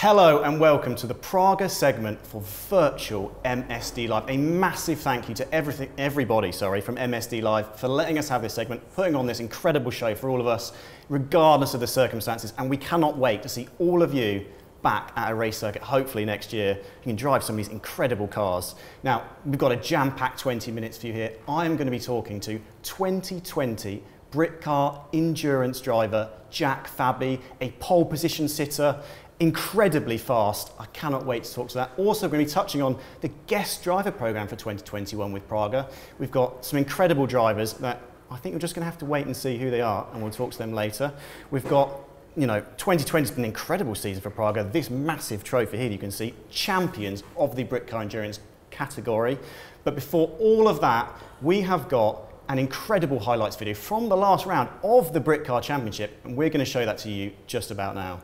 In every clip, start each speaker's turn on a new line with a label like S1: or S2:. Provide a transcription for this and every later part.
S1: Hello and welcome to the Praga segment for virtual MSD Live. A massive thank you to everything, everybody sorry, from MSD Live for letting us have this segment, putting on this incredible show for all of us, regardless of the circumstances. And we cannot wait to see all of you back at a race circuit, hopefully next year. You can drive some of these incredible cars. Now, we've got a jam-packed 20 minutes for you here. I am going to be talking to 2020 Britcar endurance driver Jack Fabby, a pole position sitter, incredibly fast. I cannot wait to talk to that. Also, we're going to be touching on the guest driver program for 2021 with Praga. We've got some incredible drivers that I think we're just going to have to wait and see who they are, and we'll talk to them later. We've got, you know, 2020 has been an incredible season for Praga. This massive trophy here, you can see, champions of the Britcar Endurance category. But before all of that, we have got an incredible highlights video from the last round of the Britcar Championship, and we're going to show that to you just about now.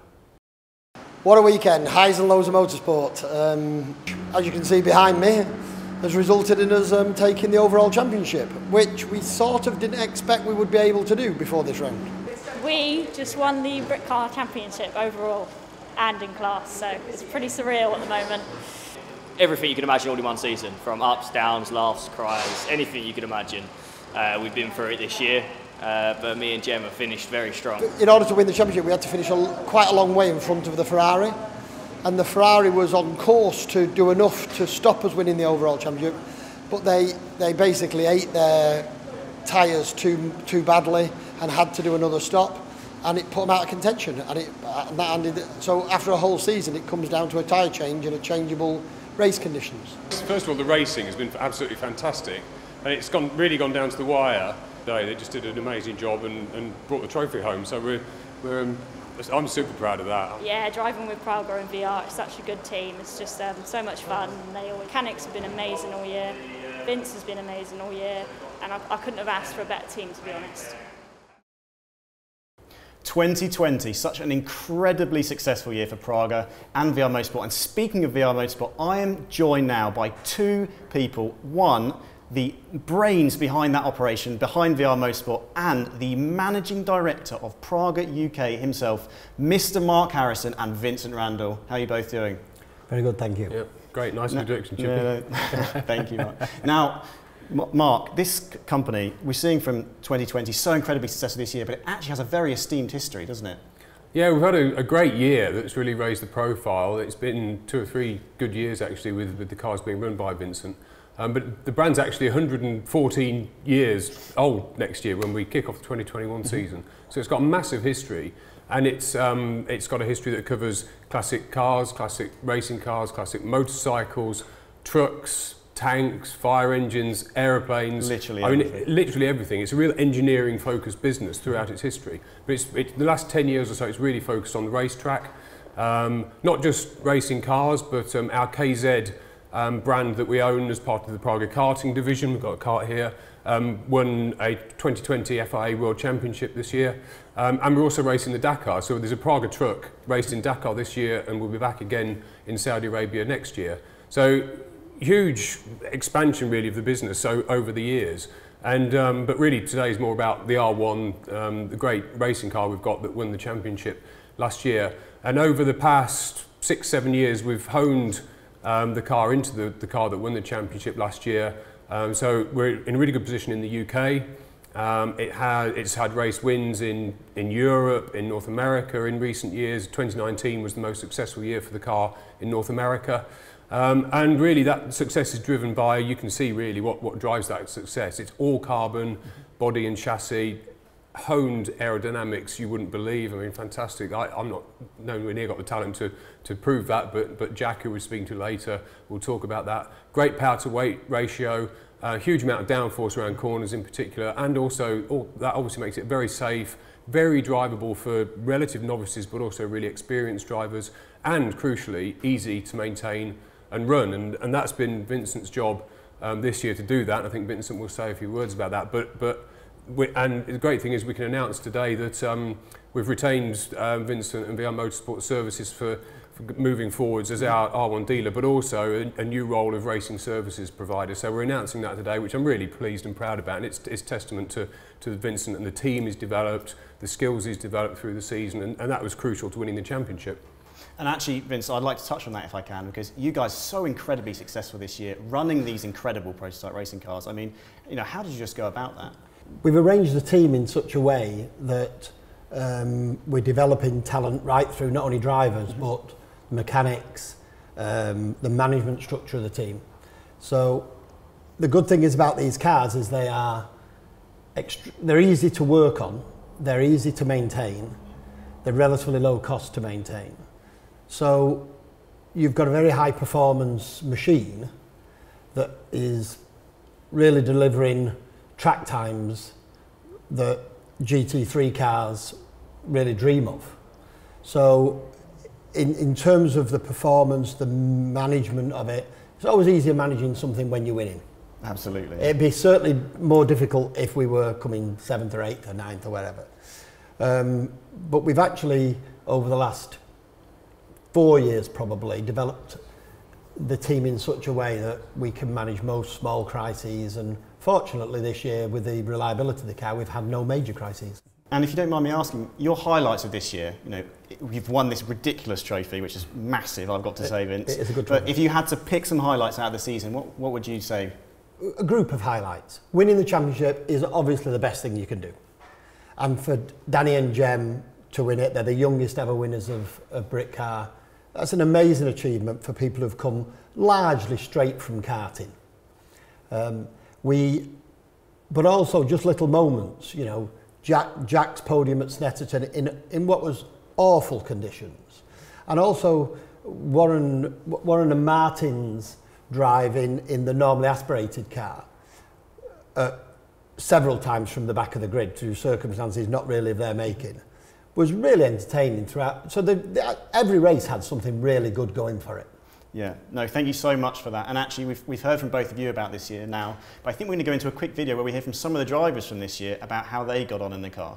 S2: What a weekend, highs and lows of motorsport. Um, as you can see behind me, has resulted in us um, taking the overall championship, which we sort of didn't expect we would be able to do before this round.
S3: We just won the Britcar Championship overall and in class, so it's pretty surreal at the moment.
S4: Everything you can imagine all in one season, from ups, downs, laughs, cries, anything you can imagine. Uh, we've been through it this year, uh, but me and Gemma finished very strong.
S2: In order to win the championship, we had to finish a, quite a long way in front of the Ferrari, and the Ferrari was on course to do enough to stop us winning the overall championship, but they, they basically ate their tyres too, too badly and had to do another stop. And it put them out of contention, and, it, and that ended. So after a whole season, it comes down to a tyre change and a changeable race conditions.
S5: First of all, the racing has been absolutely fantastic, and it's gone really gone down to the wire day. They just did an amazing job and, and brought the trophy home. So we're, we're um, I'm super proud of that.
S3: Yeah, driving with Praga and VR, it's such a good team. It's just um, so much fun. They all, mechanics have been amazing all year. Vince has been amazing all year, and I, I couldn't have asked for a better team, to be honest.
S1: 2020, such an incredibly successful year for Praga and VR Motorsport. And speaking of VR Motorsport, I am joined now by two people. One, the brains behind that operation, behind VR Motorsport, and the managing director of Praga UK himself, Mr. Mark Harrison and Vincent Randall. How are you both doing?
S6: Very good, thank you.
S5: Yep, great, nice
S1: no,
S5: introduction, Chippy.
S1: Yeah, thank you, Mark. now, Mark, this company, we're seeing from 2020 so incredibly successful this year, but it actually has a very esteemed history, doesn't it?
S5: Yeah, we've had a, a, great year that's really raised the profile. It's been two or three good years actually with, with the cars being run by Vincent. Um, but the brand's actually 114 years old next year when we kick off the 2021 mm-hmm. season. So it's got a massive history. And it's, um, it's got a history that covers classic cars, classic racing cars, classic motorcycles, trucks, tanks, fire engines, aeroplanes.
S1: Literally
S5: I
S1: everything.
S5: mean, literally everything. It's a real engineering focused business throughout its history. But it's, it, the last 10 years or so, it's really focused on the racetrack. Um, not just racing cars, but um, our KZ um, brand that we own as part of the Praga karting division. We've got a kart here. Um, won a 2020 FIA World Championship this year. Um, and we're also racing the Dakar. So there's a Praga truck raced in Dakar this year and we'll be back again in Saudi Arabia next year. So huge expansion really of the business so over the years. And, um, but really today is more about the R1, um, the great racing car we've got that won the championship last year. And over the past six, seven years, we've honed um, the car into the, the car that won the championship last year. Um, so we're in a really good position in the UK. Um, it had, it's had race wins in, in Europe, in North America in recent years. 2019 was the most successful year for the car in North America. Um, and really that success is driven by, you can see really what, what drives that success. It's all carbon, body and chassis, honed aerodynamics you wouldn't believe. I mean, fantastic. I, I'm not nowhere near got the talent to, to prove that, but, but Jack, who we're speaking to later, will talk about that. Great power to weight ratio, uh, huge amount of downforce around corners in particular, and also oh, that obviously makes it very safe, very drivable for relative novices, but also really experienced drivers, and crucially, easy to maintain and run. And, and that's been Vincent's job um, this year to do that. And I think Vincent will say a few words about that. But, but we, and the great thing is we can announce today that um, we've retained um, Vincent and VR Motorsport Services for, for moving forwards as our R1 dealer, but also a, a new role of racing services provider. So we're announcing that today, which I'm really pleased and proud about. And it's, it's testament to, to Vincent and the team he's developed, the skills he's developed through the season, and, and that was crucial to winning the championship.
S1: And actually, Vince, I'd like to touch on that if I can, because you guys are so incredibly successful this year, running these incredible prototype racing cars. I mean, you know, how did you just go about that?
S2: We've arranged the team in such a way that um, we're developing talent right through not only drivers mm-hmm. but mechanics, um, the management structure of the team. So the good thing is about these cars is they are they're easy to work on, they're easy to maintain, they're relatively low cost to maintain. So you've got a very high performance machine that is really delivering track times that GT3 cars really dream of. So in, in terms of the performance, the management of it, it's always easier managing something when you're winning.
S1: Absolutely.
S2: It'd be certainly more difficult if we were coming seventh or eighth or ninth or whatever. Um, but we've actually, over the last four years probably, developed the team in such a way that we can manage most small crises and fortunately this year with the reliability of the car we've had no major crises.
S1: And if you don't mind me asking, your highlights of this year, you know, you've won this ridiculous trophy, which is massive, I've got to say, Vince.
S2: It is a good trophy.
S1: But if you had to pick some highlights out of the season, what, what would you say?
S2: A group of highlights. Winning the championship is obviously the best thing you can do. And for Danny and Jem to win it, they're the youngest ever winners of, of Britcar. That's an amazing achievement for people who've come largely straight from karting. Um, we, but also just little moments, you know, Jack, Jack's podium at Snetterton in, in what was awful conditions. And also Warren, Warren and Martyn's drive in, in the normally aspirated car uh, several times from the back of the grid through circumstances not really of their making was really entertaining throughout. So the, the, every race had something really good going for it.
S1: Yeah, no, thank you so much for that. And actually, we've, we've heard from both of you about this year now, but I think we're going to go into a quick video where we hear from some of the drivers from this year about how they got on in the car.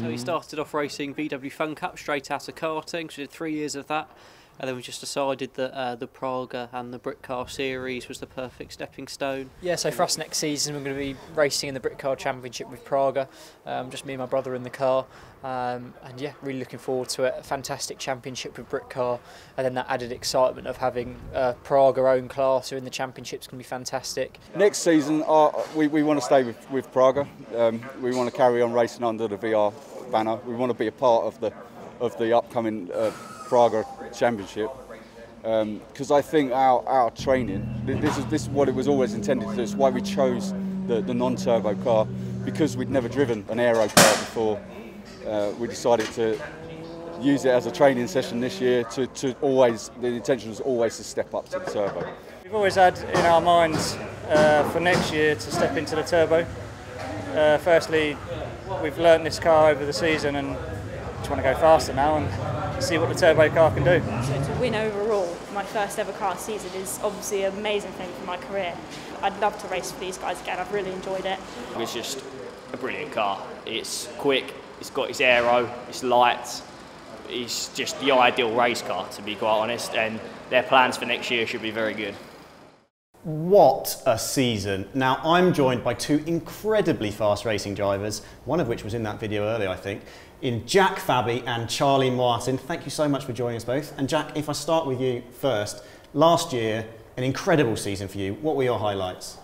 S6: So he started off racing VW Fun Cup straight out of karting, so did three years of that and then we just decided that uh, the Praga and the Britcar Series was the perfect stepping stone.
S7: Yeah, so for us next season we're going to be racing in the Britcar Championship with Praga, um, just me and my brother in the car, um, and yeah, really looking forward to it. A fantastic championship with Britcar, and then that added excitement of having uh, Praga own class in the championships can be fantastic.
S8: Next season uh, we, we want to stay with, with Praga, um, we want to carry on racing under the VR banner, we want to be a part of the, of the upcoming uh, Praga Championship because um, I think our, our training, this is, this is what it was always intended to do, it's why we chose the, the non-turbo car because we'd never driven an aero car before uh, we decided to use it as a training session this year to, to always, the intention was always to step up to the turbo.
S9: We've always had in our minds uh, for next year to step into the turbo. Uh, firstly, we've learnt this car over the season and just want to go faster now and see what the turbo car can do.
S3: So to win overall, my first ever car season is obviously an amazing thing for my career. I'd love to race for these guys again. I've really enjoyed it.
S4: It's just a brilliant car. It's quick. It's got its aero. It's light. It's just the ideal race car, to be quite honest. And their plans for next year should be very good.
S1: What a season. Now, I'm joined by two incredibly fast racing drivers, one of which was in that video earlier, I think, in Jack Fabby and Charlie Martin. Thank you so much for joining us both. And Jack, if I start with you first, last year, an incredible season for you. What were your highlights?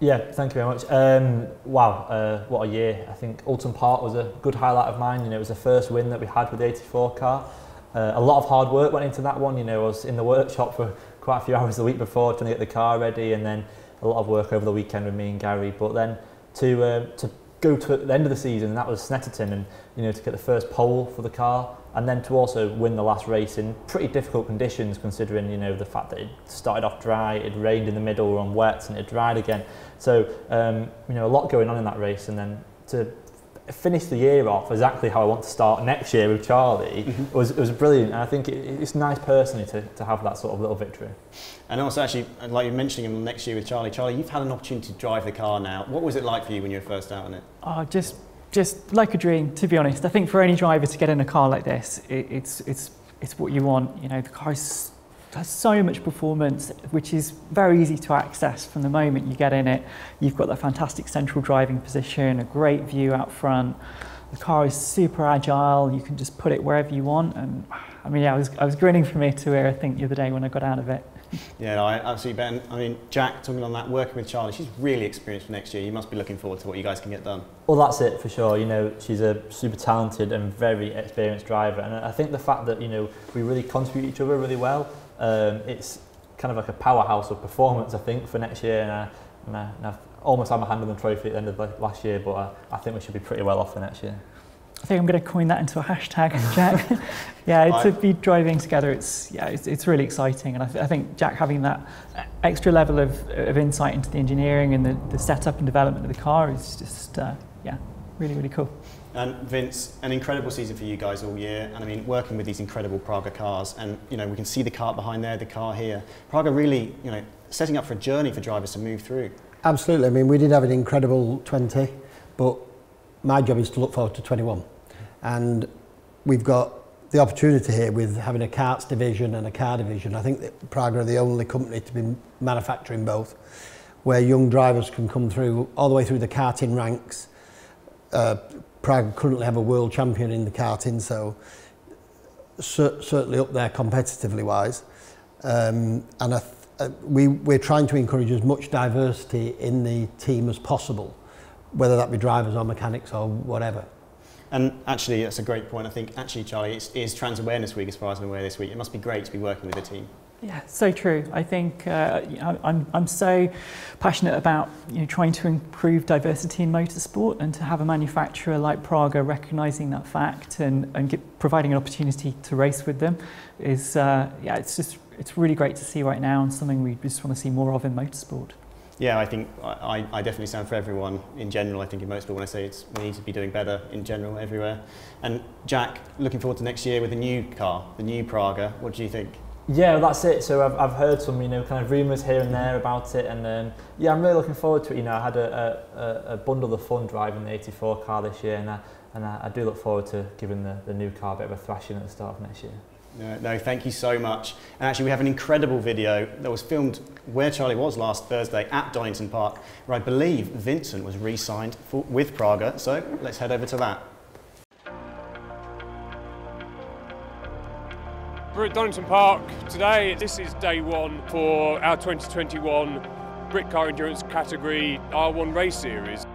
S10: Yeah, thank you very much. Um, wow, uh, what a year. I think Oulton Park was a good highlight of mine. You know, it was the first win that we had with the 84 car. Uh, a lot of hard work went into that one. You know, I was in the workshop for quite a few hours the week before trying to get the car ready and then a lot of work over the weekend with me and Gary. But then to, uh, to go to the end of the season, and that was Snetterton, and you know to get the first pole for the car, and then to also win the last race in pretty difficult conditions, considering you know the fact that it started off dry, it rained in the middle on wet, and it dried again. So um, you know a lot going on in that race, and then to finish the year off exactly how I want to start next year with Charlie mm-hmm. it was it was brilliant. And I think it, it's nice personally to, to have that sort of little victory.
S1: And also, actually, like you're mentioning him next year with Charlie. Charlie, you've had an opportunity to drive the car now. What was it like for you when you were first out on it?
S11: Oh, just just like a dream, to be honest. I think for any driver to get in a car like this, it, it's it's it's what you want. You know, the car is has so much performance, which is very easy to access from the moment you get in it. You've got that fantastic central driving position, a great view out front. the car is super agile. You can just put it wherever you want. And I mean, yeah, I was, I was grinning from ear to ear, I think, the other day when I got out of it.
S1: Yeah, no, I absolutely, Ben. I mean, Jack, talking on that, working with Charlie, she's really experienced for next year. You must be looking forward to what you guys can get done.
S10: Well, that's it for sure. You know, she's a super talented and very experienced driver, and I think the fact that you know we really contribute each other really well, um, it's kind of like a powerhouse of performance. I think for next year, and, I, and, I, and I've almost had my hand on the trophy at the end of the last year, but I, I think we should be pretty well off for next year.
S11: I think I'm going to coin that into a hashtag, Jack. yeah, to be driving together, it's yeah, it's, it's really exciting, and I, th- I think Jack having that extra level of, of insight into the engineering and the, the setup and development of the car is just uh, yeah, really really cool.
S1: And Vince, an incredible season for you guys all year. And I mean, working with these incredible Praga cars, and you know, we can see the car behind there, the car here. Praga really, you know, setting up for a journey for drivers to move through.
S2: Absolutely. I mean, we did have an incredible 20, but my job is to look forward to 21. And we've got the opportunity here with having a karts division and a car division. I think that Praga are the only company to be manufacturing both, where young drivers can come through all the way through the karting ranks. Uh, Praga currently have a world champion in the karting, so cer certainly up there competitively wise. Um, and I uh, we, we're trying to encourage as much diversity in the team as possible, whether that be drivers or mechanics or whatever.
S1: And actually, that's a great point. I think actually, Charlie, it is Trans Awareness Week as far as I'm aware this week. It must be great to be working with a team.
S11: Yeah, so true. I think uh, I'm, I'm so passionate about you know, trying to improve diversity in motorsport and to have a manufacturer like Praga recognising that fact and, and get, providing an opportunity to race with them is, uh, yeah, it's just it's really great to see right now and something we just want to see more of in motorsport.
S1: Yeah, I think I, I definitely stand for everyone in general. I think in motorsport when I say it's we need to be doing better in general everywhere. And Jack, looking forward to next year with the new car, the new Praga. What do you think?
S10: Yeah, well, that's it. So I've, I've heard some, you know, kind of rumours here and there about it, and um, yeah, I'm really looking forward to it. You know, I had a, a, a bundle of fun driving the 84 car this year, and I, and I, I do look forward to giving the, the new car a bit of a thrashing at the start of next year.
S1: No, no, thank you so much. And actually, we have an incredible video that was filmed where Charlie was last Thursday at Donington Park, where I believe Vincent was re-signed for, with Praga. So let's head over to that.
S5: We're at Donington Park today. This is day one for our 2021 Britcar Endurance category R1 race series.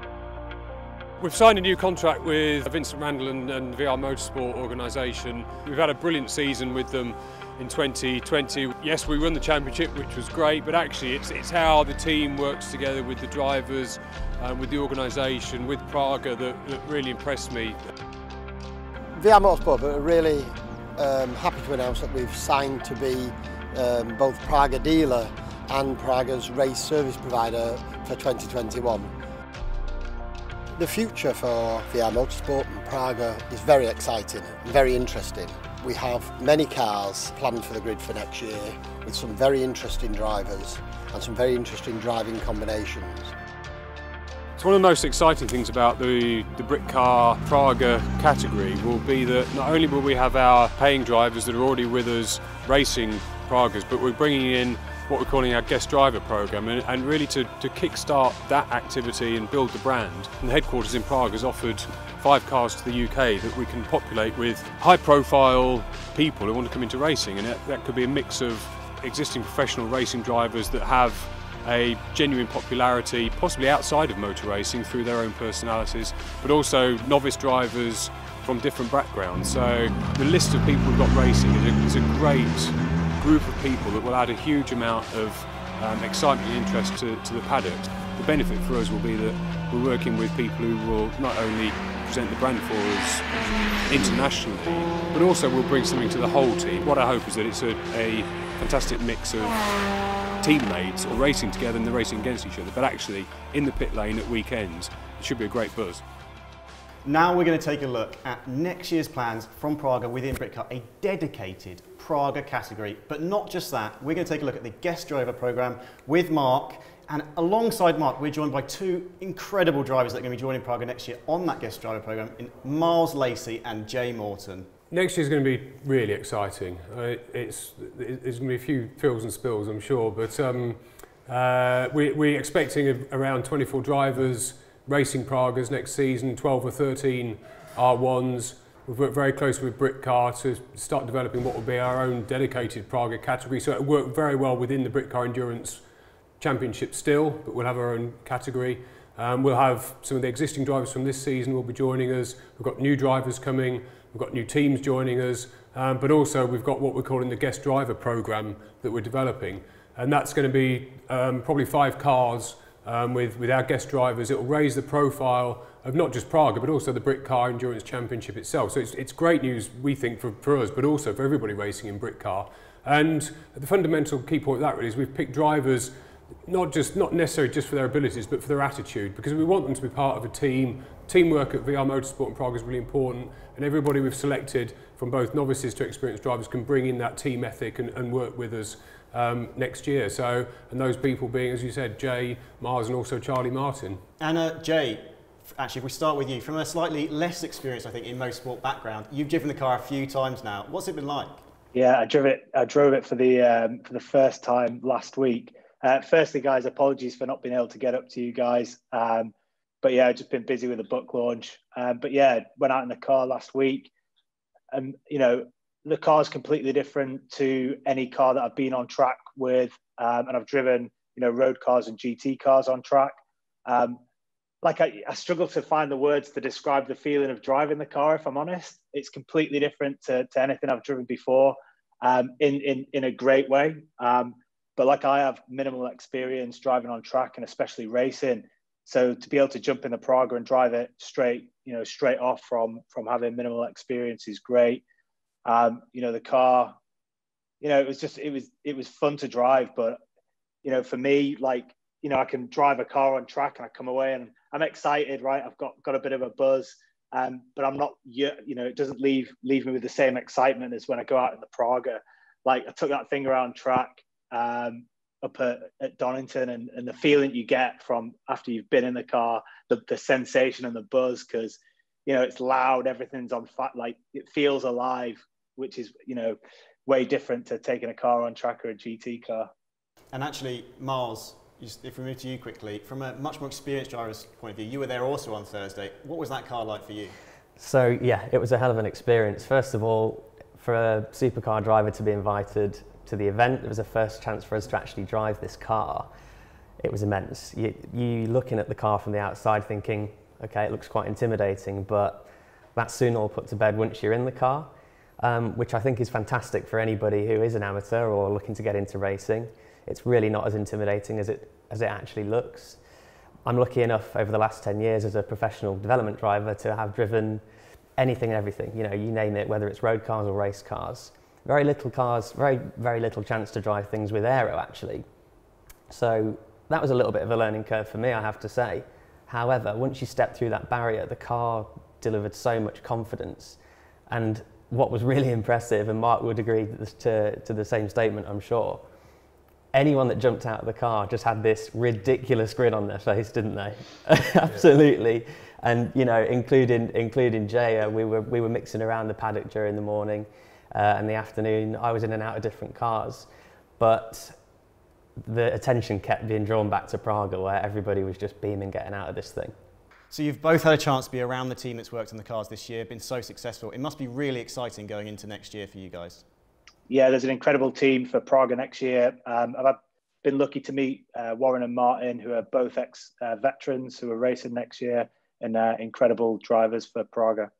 S5: We've signed a new contract with Vincent Randall and, and VR Motorsport organisation. We've had a brilliant season with them in 2020. Yes, we won the championship, which was great, but actually it's, it's how the team works together with the drivers, um, with the organisation, with Praga that, that really impressed me.
S2: VR Motorsport are really um, happy to announce that we've signed to be um, both Praga dealer and Praga's race service provider for 2021. The future for VR Motorsport and Praga is very exciting very interesting. We have many cars planned for the grid for next year with some very interesting drivers and some very interesting driving combinations.
S5: So one of the most exciting things about the, the Britcar Praga category will be that not only will we have our paying drivers that are already with us racing Pragas, but we're bringing in what we're calling our guest driver program and, and really to, to kick-start that activity and build the brand. And the headquarters in Prague has offered five cars to the UK that we can populate with high-profile people who want to come into racing and that, that could be a mix of existing professional racing drivers that have a genuine popularity, possibly outside of motor racing through their own personalities, but also novice drivers from different backgrounds. So the list of people who've got racing is a, is a great group of people that will add a huge amount of um, excitement and interest to, to the paddock. The benefit for us will be that we're working with people who will not only present the brand for us internationally, but also will bring something to the whole team. What I hope is that it's a, a fantastic mix of teammates or racing together and they're racing against each other, but actually in the pit lane at weekends, it should be a great buzz.
S1: Now we're going to take a look at next year's plans from Praga within Britcar, a dedicated Praga category. But not just that, we're going to take a look at the guest driver program with Mark. And alongside Mark, we're joined by two incredible drivers that are going to be joining Praga next year on that guest driver program in Miles Lacey and Jay Morton.
S5: Next year's going to be really exciting. Uh, it's, there's going to be a few thrills and spills, I'm sure, but um, uh, we, we're expecting a, around 24 drivers racing Pragas next season, 12 or 13 R1s. We've worked very closely with Britcar to start developing what will be our own dedicated Praga category. So it worked very well within the Britcar Endurance Championship still, but we'll have our own category. Um, we'll have some of the existing drivers from this season will be joining us. We've got new drivers coming. We've got new teams joining us. Um, but also we've got what we're calling the guest driver program that we're developing. And that's going to be um, probably five cars um, with, with our guest drivers. It will raise the profile of not just Praga, but also the Britcar Endurance Championship itself. So it's, it's great news, we think, for, for us, but also for everybody racing in Britcar. And the fundamental key point of that really is we've picked drivers not just not necessarily just for their abilities, but for their attitude, because we want them to be part of a team. Teamwork at VR Motorsport in Praga is really important, and everybody we've selected, from both novices to experienced drivers, can bring in that team ethic and, and work with us um, next year. So, and those people being, as you said, Jay, Mars, and also Charlie Martin.
S1: And uh, Jay, actually, if we start with you, from a slightly less experienced, I think, in motorsport background, you've driven the car a few times now. What's it been like?
S12: Yeah, I drove it. I drove it for the um, for the first time last week. Uh, firstly, guys, apologies for not being able to get up to you guys. Um, but yeah, I've just been busy with the book launch. Um, but yeah, went out in the car last week, and you know the car is completely different to any car that I've been on track with, um, and I've driven you know road cars and GT cars on track. Um, like I, I struggle to find the words to describe the feeling of driving the car. If I'm honest, it's completely different to, to anything I've driven before, um, in in in a great way. Um, but like I have minimal experience driving on track and especially racing. So to be able to jump in the Praga and drive it straight, you know, straight off from from having minimal experience is great. Um, you know, the car, you know, it was just it was it was fun to drive, but you know, for me, like you know, I can drive a car on track and I come away and I'm excited, right? I've got got a bit of a buzz, um, but I'm not, yet, you know, it doesn't leave leave me with the same excitement as when I go out in the Praga. Like I took that thing around track um, up at, at Donington and, and the feeling you get from after you've been in the car, the, the sensation and the buzz, because, you know, it's loud, everything's on fat, like it feels alive, which is, you know, way different to taking a car on track or a GT car.
S1: And actually, Miles, if we move to you quickly, from a much more experienced driver's point of view, you were there also on Thursday. What was that car like for you?
S13: So, yeah, it was a hell of an experience. First of all, for a supercar driver to be invited to the event. It was the first chance for us to actually drive this car. It was immense. You, you looking at the car from the outside thinking, okay, it looks quite intimidating, but that's soon all put to bed once you're in the car, um, which I think is fantastic for anybody who is an amateur or looking to get into racing. It's really not as intimidating as it, as it actually looks. I'm lucky enough over the last 10 years as a professional development driver to have driven anything and everything, you know, you name it, whether it's road cars or race cars very little cars, very, very little chance to drive things with aero actually. So that was a little bit of a learning curve for me, I have to say. However, once you step through that barrier, the car delivered so much confidence. And what was really impressive, and Mark would agree to, to the same statement, I'm sure, anyone that jumped out of the car just had this ridiculous grin on their face, didn't they? Absolutely. And, you know, including, including Jay, uh, we, were, we were mixing around the paddock during the morning uh, and the afternoon I was in and out of different cars. But the attention kept being drawn back to Praga where everybody was just beaming getting out of this thing.
S1: So you've both had a chance to be around the team that's worked on the cars this year, been so successful. It must be really exciting going into next year for you guys.
S12: Yeah, there's an incredible team for Praga next year. Um, I've been lucky to meet uh, Warren and Martyn, who are both ex-veterans uh, who are racing next year and uh, incredible drivers for Praga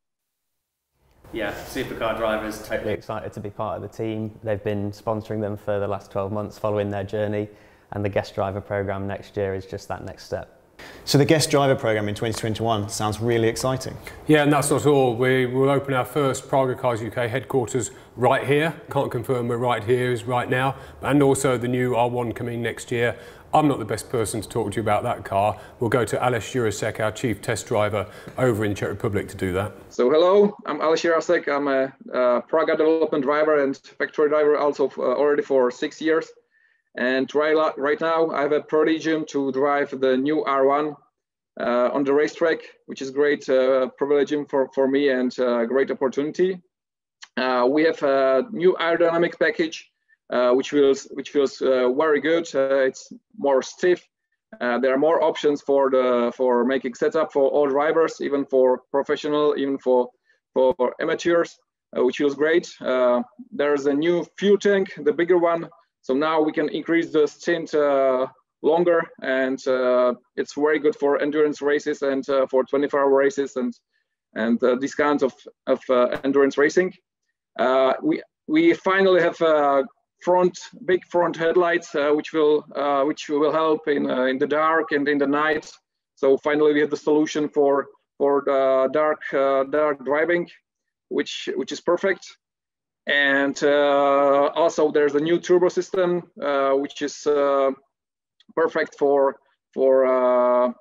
S13: yeah, supercar drivers totally excited to be part of the team. They've been sponsoring them for the last 12 months following their journey, and the guest driver program next year is just that next step.
S1: So the guest driver program in 2021 sounds really exciting.
S5: Yeah, and that's not all. We will open our first Praga Cars UK headquarters right here. Can't confirm we're right here is right now, and also the new R1 coming next year. I'm not the best person to talk to you about that car. We'll go to Aleš Jirasek, our chief test driver over in Czech Republic to do that.
S14: So hello, I'm Aleš Jirasek. I'm a, a Praga development driver and factory driver also uh, already for six years. And right, right now I have a prodigium to drive the new R1 uh, on the racetrack, which is great uh, privilege for, for me and uh, great opportunity. Uh, we have a new aerodynamic package which feels which feels uh, very good. Uh, it's more stiff Uh, there are more options for the for making setup for all drivers, even for professional, even for for amateurs, uh, which feels great. Uh, there's a new fuel tank, the bigger one, so now we can increase the stint uh, longer, and uh, it's very good for endurance races and uh, for 24-hour races and and these kinds of of endurance racing. we we finally have front big front headlights uh, which will uh, which will help in uh, in the dark and in the night so finally we have the solution for for dark dark driving which which is perfect and also there's a new turbo system which is perfect for for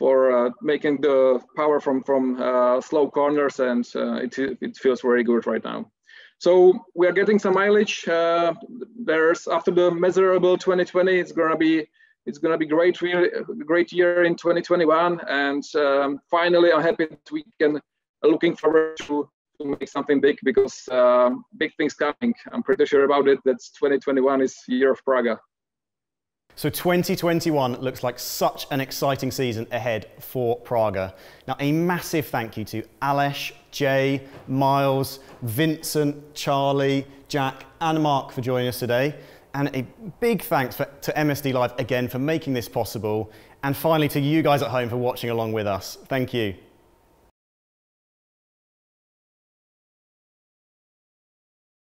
S14: for uh, making the power from from uh, slow corners and uh, it, it feels very good right now. So we are getting some mileage. Uh, there's after the miserable 2020, it's gonna be it's gonna be great, great year in 2021. And um, finally, I'm happy that we can looking forward to, to make something big because um, big things coming. I'm pretty sure about it. That 2021 is year of Praga.
S1: So 2021 looks like such an exciting season ahead for Praga. Now, a massive thank you to Alesh, Jay, Miles, Vincent, Charlie, Jack, and Mark for joining us today. And a big thanks for, to MSD Live again for making this possible. And finally, to you guys at home for watching along with us. Thank you.